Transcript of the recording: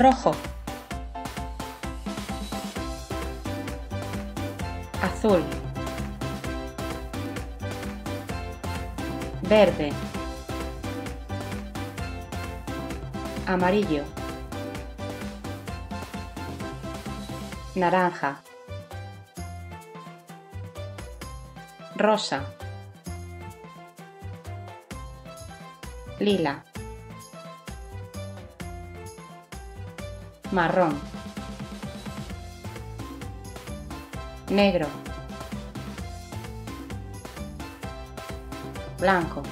rojo, azul, verde, amarillo, naranja, rosa, lila, marrón, negro, blanco.